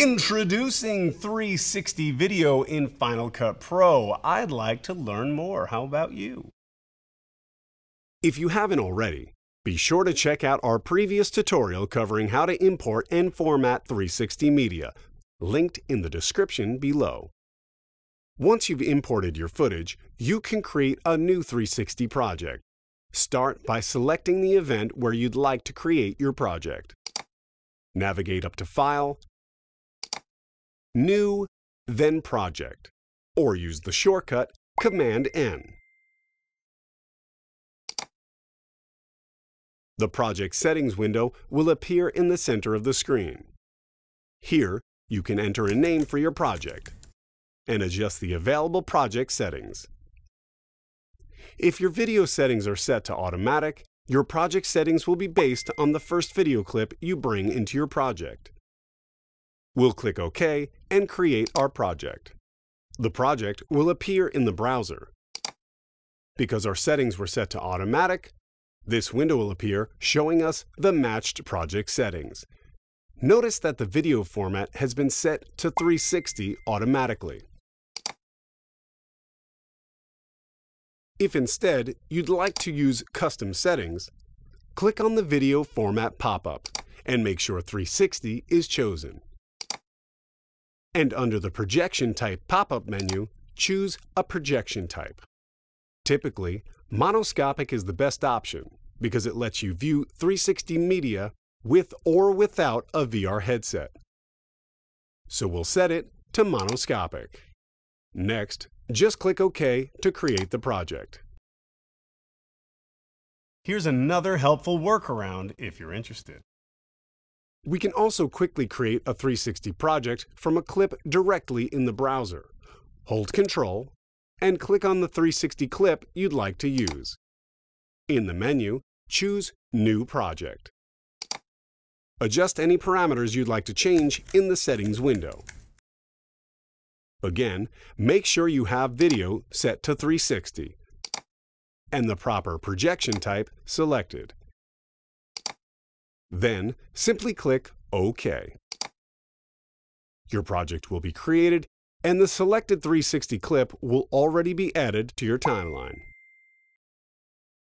Introducing 360 video in Final Cut Pro. I'd like to learn more. How about you? If you haven't already, be sure to check out our previous tutorial covering how to import and format 360 media, linked in the description below. Once you've imported your footage, you can create a new 360 project. Start by selecting the event where you'd like to create your project. Navigate up to File, New, then Project, or use the shortcut Command-N. The Project Settings window will appear in the center of the screen. Here, you can enter a name for your project and adjust the available project settings. If your video settings are set to automatic, your project settings will be based on the first video clip you bring into your project. We'll click OK and create our project. The project will appear in the browser. Because our settings were set to automatic, this window will appear showing us the matched project settings. Notice that the video format has been set to 360 automatically. If instead you'd like to use custom settings, click on the Video Format pop-up and make sure 360 is chosen. And under the Projection Type pop-up menu, choose a projection type. Typically, monoscopic is the best option because it lets you view 360 media with or without a VR headset. So we'll set it to monoscopic. Next, just click OK to create the project. Here's another helpful workaround if you're interested. We can also quickly create a 360 project from a clip directly in the browser. Hold Ctrl and click on the 360 clip you'd like to use. In the menu, choose New Project. Adjust any parameters you'd like to change in the Settings window. Again, make sure you have video set to 360 and the proper projection type selected. Then, simply click OK. Your project will be created and the selected 360 clip will already be added to your timeline.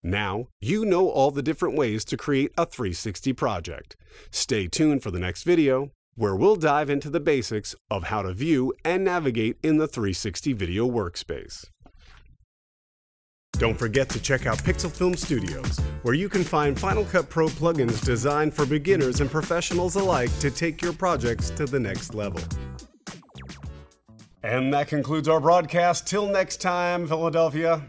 Now, you know all the different ways to create a 360 project. Stay tuned for the next video where we'll dive into the basics of how to view and navigate in the 360 video workspace. Don't forget to check out Pixel Film Studios, where you can find Final Cut Pro plugins designed for beginners and professionals alike to take your projects to the next level. And that concludes our broadcast. Till next time, Philadelphia.